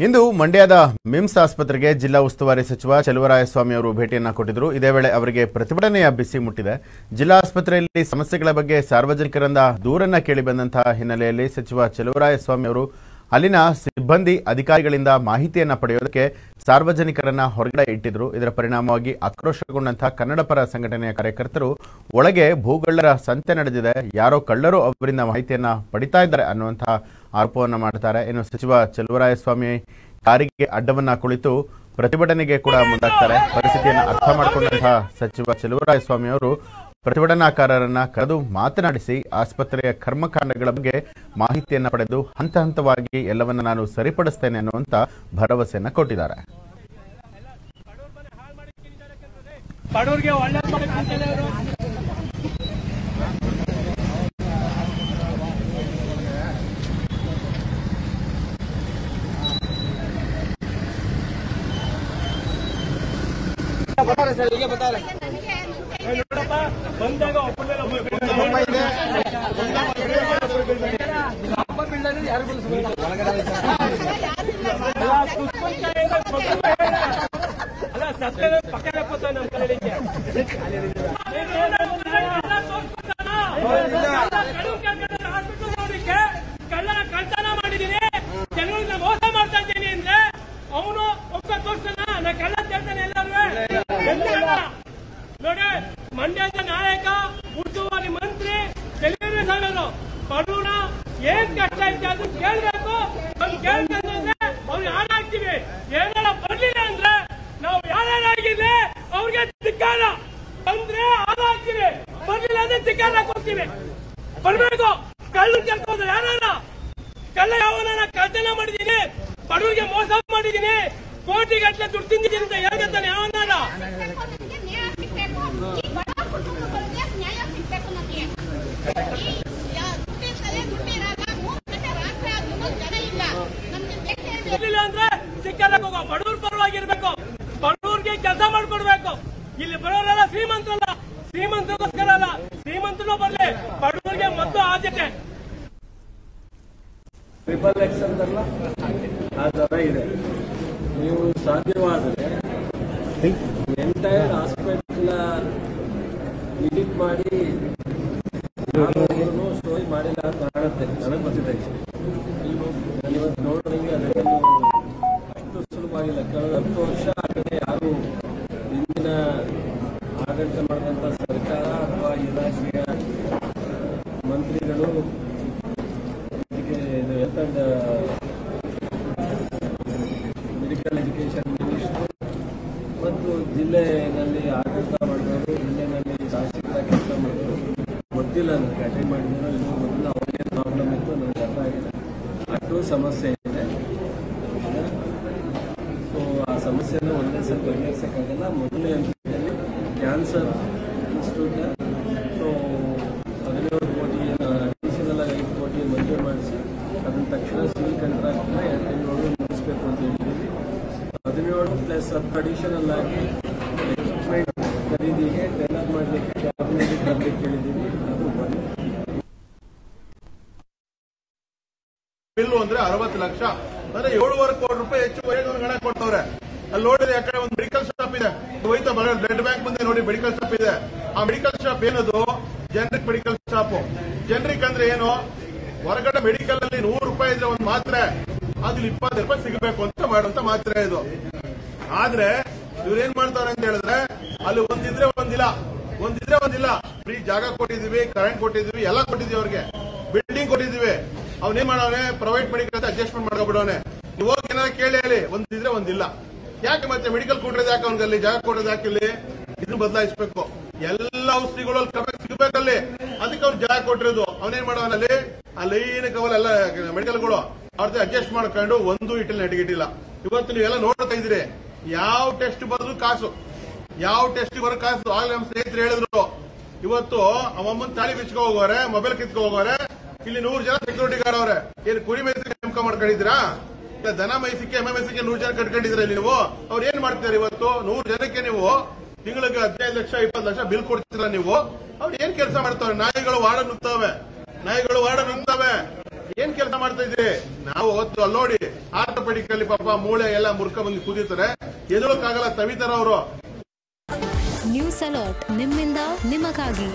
ಇಂದು ಮಂಡ್ಯದ ಮಿಮ್ಸ್ ಆಸ್ಪತ್ರೆಗೆ ಜಿಲ್ಲಾ ಉಸ್ತುವಾರಿ ಸಚಿವ ಚಲುವರಾಯಸ್ವಾಮಿ ಅವರು ಭೇಟಿಯನ್ನ ಕೊಟ್ಟಿದ್ರು. ಇದೇ ವೇಳೆ ಅವರಿಗೆ ಪ್ರತಿಭಟನೆಯ ಬಿಸಿ ಮುಟ್ಟಿದೆ. ಜಿಲ್ಲಾ ಆಸ್ಪತ್ರೆಯಲ್ಲಿ ಸಮಸ್ಯೆಗಳ ಬಗ್ಗೆ ಸಾರ್ವಜನಿಕರಿಂದ ದೂರನ್ನ ಕೇಳಿಬಂದಂತಹ ಹಿನ್ನೆಲೆಯಲ್ಲಿ ಸಚಿವ ಚಲುವರಾಯಸ್ವಾಮಿ ಅವರು ಅಲ್ಲಿನ ಸಿಬ್ಬಂದಿ ಅಧಿಕಾರಿಗಳಿಂದ ಮಾಹಿತಿಯನ್ನ ಪಡೆಯೋದಕ್ಕೆ ಸಾರ್ವಜನಿಕರನ್ನ ಹೊರಗಡೆ ಇಟ್ಟಿದ್ರು. ಇದರ ಪರಿಣಾಮವಾಗಿ ಆಕ್ರೋಶಗೊಂಡಂತಹ ಕನ್ನಡಪರ ಸಂಘಟನೆಯ ಕಾರ್ಯಕರ್ತರು ಒಳಗೆ ಭೂಗಳ್ಳರ ಸಂತೆ ನಡೆದಿದೆ. ಯಾರೋ ಕಳ್ಳರು ಅವರಿಂದ ಮಾಹಿತಿಯನ್ನ ಪಡಿತಾ ಇದ್ದಾರೆ ಅನ್ನುವಂತಹ ಆರೋಪವನ್ನ ಮಾಡ್ತಾರೆ. ಇನ್ನು ಸಚಿವ ಚಲುವರಾಯಸ್ವಾಮಿ ಕಾರಿಗೆ ಅಡ್ಡವನ್ನ ಕುಳಿತು ಪ್ರತಿಭಟನೆಗೆ ಕೂಡ ಮುಂದಾಗ್ತಾರೆ. ಪರಿಸ್ಥಿತಿಯನ್ನು ಅರ್ಥ ಮಾಡಿಕೊಂಡಂತಹ ಸಚಿವ ಚಲುವರಾಯಸ್ವಾಮಿ ಅವರು ಪ್ರತಿಭಟನಾಕಾರರನ್ನ ಕರೆದು ಮಾತನಾಡಿಸಿ ಆಸ್ಪತ್ರೆಯ ಕರ್ಮಕಾಂಡಗಳ ಬಗ್ಗೆ ಮಾಹಿತಿಯನ್ನ ಪಡೆದು ಹಂತ ಹಂತವಾಗಿ ಎಲ್ಲವನ್ನ ನಾನು ಸರಿಪಡಿಸ್ತೇನೆ ಅನ್ನುವಂತ ಭರವಸೆಯನ್ನ ಕೊಟ್ಟಿದ್ದಾರೆ. ಮಾಡಕ್ ಅಂತಾನೆ ಅವರು. ನೋಡಪ್ಪ ಬಂದಾಗ ಒಬ್ಬರ ಸಕ್ಕರೆ ಒಬ್ಬರು ನಾಯಕ ಉಸ್ತುವಾರಿ ಮಂತ್ರಿ ಡೆಲಿವರಿ ಸಾಗರು ಬಡವನ ಏನ್ ಕಷ್ಟ ಐತೆ ಅದು ಕೇಳಬೇಕು. ಅವ್ನು ಕೇಳ್ತಂದ್ರೆ ಅವ್ರು ಯಾರಾಗ್ತೀವಿ? ಏನಾರ ಬರ್ಲಿಲ್ಲ ಅಂದ್ರೆ ನಾವು ಯಾರಾಗಿದ್ರೆ ಅವ್ರಿಗೆ ಧಿಕ್ಕಾರ. ಬಂದ್ರೆ ಆಗ್ತೀವಿ ಬರ್ಲಿಲ್ಲ ಅಂದ್ರೆ ಧಿಕ್ಕಾರ ಕೊಡ್ತೀವಿ ಬರ್ಬೇಕು. ಕಳ್ಳು ಕೇಳ್ಕೊಂಡು ಯಾರಾರ? ಕಳ್ಳ ಯಾವನ ಕಳ್ತನ ಮಾಡಿದೀನಿ, ಬಡವರಿಗೆ ಮೋಸ ಮಾಡಿದೀನಿ ಕೋಟಿ ಗಟ್ಟಲೆ ದುಡ್ಡು ತಿಂದಿದ್ದೀನಿ ಅಂತ ಹೇಳ್ತಾನೆ ಯಾವನಾರ? ಹೋಗೋ ಬಡವ್ರ ಪರವಾಗಿರ್ಬೇಕು. ಬಡವ್ರಿಗೆ ಕೆಲಸ ಮಾಡ್ಕೊಡ್ಬೇಕು. ಇಲ್ಲಿ ಬರೋರೆಲ್ಲ ಶ್ರೀಮಂತರಲ್ಲ ಶ್ರೀಮಂತರಿಗೋಸ್ಕರ ಅಲ್ಲ ಶ್ರೀಮಂತರು ಬರ್ಲಿ ಬಡವ್ರಿಗೆ ಮೊದಲು ಆದ್ಯತೆ. ಟ್ರಿಪಲ್ ಎಕ್ಸ್ ಅಂತಲ್ಲ ಆ ತರ ಇದೆ. ನೀವು ಸಾಧ್ಯವಾದರೆ ಎಂಟೈರ್ ಹಾಸ್ಪಿಟಲ್ ವಿಸಿಟ್ ಮಾಡಿ ಮಂತ್ರಿಗಳು ಇದು ಅಂಡ್ ಮೆಡಿಕಲ್ ಎಜುಕೇಶನ್ ಮಿನಿಸ್ಟರ್ ಮತ್ತು ಜಿಲ್ಲೆಯಲ್ಲಿ ಆಡಳಿತ ಮಾಡಿದವರು, ಜಿಲ್ಲೆಯಲ್ಲಿ ಶಾಸಕರ ಕೆಲಸ ಮಾಡಿದವರು ಗೊತ್ತಿಲ್ಲ ನನಗೆ ಅಟೆಂಡ್ ಮಾಡಿದ್ರು ಇನ್ನೂ ಮೊದಲು ಅವರಿಗೆ ಪ್ರಾಬ್ಲಮ್ ಇತ್ತು, ನನಗೆ ಅರ್ಥ ಆಗಿದೆ ಅಷ್ಟು ಸಮಸ್ಯೆ ಇದೆ. ಸೊ ಆ ಸಮಸ್ಯೆನ ಒಂದೇ ಸಲ ಬಗೆಹರಿಸೋಕ್ಕಾಗಲ್ಲ ಮೊದಲನೇ ಕ್ಯಾನ್ಸರ್ ಇನ್ಸ್ಟಿಟ್ಯೂಟ್ ಪ್ಲಸ್ ಅಡಿಷನಲ್ ಆಗಿ ಎಕ್ವಿಪ್ಮೆಂಟ್ ಖರೀದಿಗೆ ಡೆವಲಪ್ ಮಾಡಲಿಕ್ಕೆ ತರಲಿಕ್ಕೆ ಹೇಳಿದ್ದೀವಿ ಅದು ಬಿಲ್ಲು ಅಂದ್ರೆ ಅರವತ್ತು ಲಕ್ಷ. ಅಂದ್ರೆ ಏಳುವರೆ ಕೋಟಿ ರೂಪಾಯಿ ಹೆಚ್ಚು ಹಣ ಕೊಡ್ತವ್ರೆ. ಅಲ್ಲಿ ನೋಡಿದ್ರೆ ಯಾಕಂದ್ರೆ ಒಂದು ಮೆಡಿಕಲ್ ಶಾಪ್ ಇದೆ. ಹೋಯ್ತಾ ಬ್ಲಡ್ ಬ್ಯಾಂಕ್ ಮುಂದೆ ನೋಡಿ ಮೆಡಿಕಲ್ ಶಾಪ್ ಇದೆ. ಆ ಮೆಡಿಕಲ್ ಶಾಪ್ ಏನದು? ಜನರಿಕ್ ಮೆಡಿಕಲ್ ಶಾಪ್ ಜನರಿಕ್ ಅಂದ್ರೆ ಏನು? ಹೊರಗಡೆ ಮೆಡಿಕಲ್ ಅಲ್ಲಿ ನೂರು ರೂಪಾಯಿ ಇದ್ರೆ ಒಂದು ಮಾತ್ರೆ. ಅದ್ರಲ್ಲಿ ಇಪ್ಪತ್ತು ರೂಪಾಯಿ ಸಿಗಬೇಕು ಅಂತ ಮಾಡುವಂತ ಮಾತ್ರೆ ಇದು. ಆದ್ರೆ ಇವ್ರೇನ್ ಮಾಡ್ತಾರೆ ಅಂತ ಹೇಳಿದ್ರೆ ಅಲ್ಲಿ ಒಂದಿದ್ರೆ ಒಂದಿಲ್ಲ ಒಂದಿದ್ರೆ ಒಂದಿಲ್ಲ. ಫ್ರೀ ಜಾಗ ಕೊಟ್ಟಿದೀವಿ ಕರೆಂಟ್ ಕೊಟ್ಟಿದೀವಿ, ಎಲ್ಲ ಕೊಟ್ಟಿದೀವಿ ಅವ್ರಿಗೆ. ಬಿಲ್ಡಿಂಗ್ ಕೊಟ್ಟಿದೀವಿ. ಅವ್ನೇನ್ ಮಾಡವನೆ? ಪ್ರೈವೇಟ್ ಮೆಡಿಕಲ್ ಅಡ್ಜಸ್ಟ್ಮೆಂಟ್ ಮಾಡ್ಕೊಬಿಡವನೆ. ನೀವು ಏನಾದ್ರು ಕೇಳಿ ಹೇಳಿ, ಒಂದಿದ್ರೆ ಒಂದಿಲ್ಲ. ಯಾಕೆ ಮತ್ತೆ ಮೆಡಿಕಲ್ ಕೊಟ್ಟಿರೋದು ಯಾಕೆ ಅವ್ನಿಗೆ ಅಲ್ಲಿ? ಜಾಗ ಕೊಡೋದು ಯಾಕೆ ಇಲ್ಲಿ? ಇದನ್ನ ಬದಲಾಯಿಸಬೇಕು. ಎಲ್ಲ ಔಷಧಿಗಳು ಅಲ್ಲಿ ಕರೆಕ್ಟ್ ಸಿಗಬೇಕಲ್ಲಿ. ಅದಕ್ಕೆ ಅವ್ರು ಜಾಗ ಕೊಟ್ಟಿರೋದು. ಅವನೇನ್ ಮಾಡವನಲ್ಲಿ ಆ ಲೈನ್ ಕವಲ್ ಎಲ್ಲ ಮೆಡಿಕಲ್ಗಳು ಅವ್ರದ್ದು ಅಡ್ಜಸ್ಟ್ ಮಾಡ್ಕೊಂಡು ಒಂದು ಇಟ್ಟಿಲ್ಲ ನೆಟ್ಗಿಟ್ಟಿಲ್ಲ ಇವತ್ತು ನೀವೆಲ್ಲ ನೋಡ್ತಾ ಇದ್ದೀರಿ. ಯಾವ ಟೆಸ್ಟ್ ಬರೋದು ಕಾಸು. ಯಾವ ಟೆಸ್ಟ್ ಬರೋ ಕಾಸು? ಆಗ್ಲೇ ನಮ್ಮ ಸ್ನೇಹಿತರು ಹೇಳಿದ್ರು. ಇವತ್ತು ಅವಮ್ಮನ್ ತಾಳಿ ಬಿಚ್ಕೊ ಹೋಗೋರೆ ಮೊಬೈಲ್ ಕಿತ್ಕೊ ಹೋಗೋರೆ. ಇಲ್ಲಿ ನೂರು ಜನ ಸೆಕ್ಯೂರಿಟಿ ಗಾರ್ಡ್ ಅವ್ರೆ. ಏನು ಕುರಿ ಮೇಯ್ಸಿಗೆ ನೇಮಕ ಮಾಡ್ಕೊಂಡಿದ್ದೀರಾ? ಇಲ್ಲ, ದನ ಮೈಸಿಗೆ ಎಮ್ಮೆ ಮೈಸಿಗೆ ನೂರ್ ಜನ ಕಟ್ಕೊಂಡಿದ್ರೆ ನೀವು? ಅವ್ರು ಏನ್ ಮಾಡ್ತಾರೆ ಇವತ್ತು? ನೂರು ಜನಕ್ಕೆ ನೀವು ತಿಂಗಳಿಗೆ ಹದಿನೈದು ಲಕ್ಷ, ಇಪ್ಪತ್ತು ಲಕ್ಷ ಬಿಲ್ ಕೊಡ್ತೀರಾ ನೀವು? ಅವ್ರು ಏನ್ ಕೆಲಸ ಮಾಡ್ತಾವೆ ನಾಯಿಗಳು ವಾಡ ನುಗ್ತಾವೆ. ನಾಯಿಗಳು ವಾಡ ನುಗ್ತವೆ. ಏನ್ ಕೆಲಸ ಮಾಡ್ತಾ ಇದ್ರಿ ನಾವು ಹೊತ್ತು ಅಲ್ಲಿ ನೋಡಿ ಅಲ್ಲಿ ಪಾಪ ಮೂಳೆ ಎಲ್ಲ ಮುರ್ಕ ಬಂದು ಕುದೀತಾರೆ. ಎದುರಕ್ಕಾಗಲ್ಲ ತವಿತಾರ ಅವರು ನ್ಯೂಸ್ ಅಲರ್ಟ್ ನಿಮ್ಮಿಂದ, ನಿಮಗಾಗಿ.